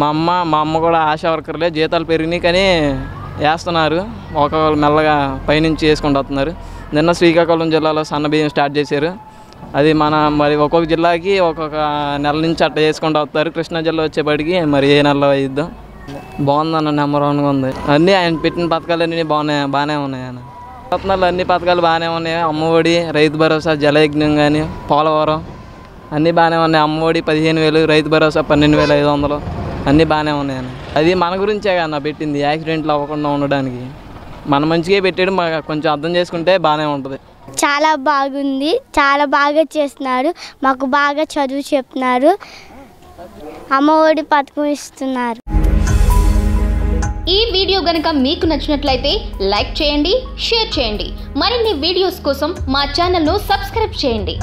మా అమ్మ మా అమ్మ కూడా ఆశా వర్కర్లే జీతాలు పెరిగినాయి కానీ వేస్తున్నారు. ఒకవేళ మెల్లగా పైనుంచి వేసుకుంటూ వస్తున్నారు. నిన్న శ్రీకాకుళం జిల్లాలో సన్న బియ్యం స్టార్ట్ చేశారు. అది మన మరి ఒక్కొక్క జిల్లాకి ఒక్కొక్క నెల నుంచి అట్ట చేసుకుంటూ వస్తారు. కృష్ణా జిల్లా వచ్చేప్పటికి మరి ఏ నెలలో ఇద్దాం బాగుందన్న నెంబర్ వన్గా ఉంది. అన్నీ ఆయన పెట్టిన పథకాలు అన్నీ బాగున్నాయి బాగానే ఉన్నాయి ఆయన రత్నాలు అన్ని పథకాలు బాగానే ఉన్నాయి. అమ్మఒడి రైతు భరోసా జలయజ్ఞం కానీ పోలవరం అన్నీ బాగానే ఉన్నాయి. అమ్మఒడి పదిహేను వేలు రైతు భరోసా పన్నెండు వేల ఐదు వందలు. అన్నీ బాగానే ఉన్నాయి అన్న. అది మన గురించే కన్నా పెట్టింది. యాక్సిడెంట్లు అవ్వకుండా ఉండడానికి. మన మంచిగా పెట్టాడు మాకు కొంచెం అర్థం చేసుకుంటే బాగానే ఉంటుంది. చాలా బాగుంది. చాలా బాగా చేస్తున్నారు. మాకు బాగా చదువు చెప్తున్నారు అమ్మఒడి పథకం ఇస్తున్నారు. ఈ వీడియో గనక మీకు నచ్చినట్లయితే లైక్ చేయండి షేర్ చేయండి. మరిన్ని వీడియోస్ కోసం మా ఛానల్ను సబ్స్క్రైబ్ చేయండి.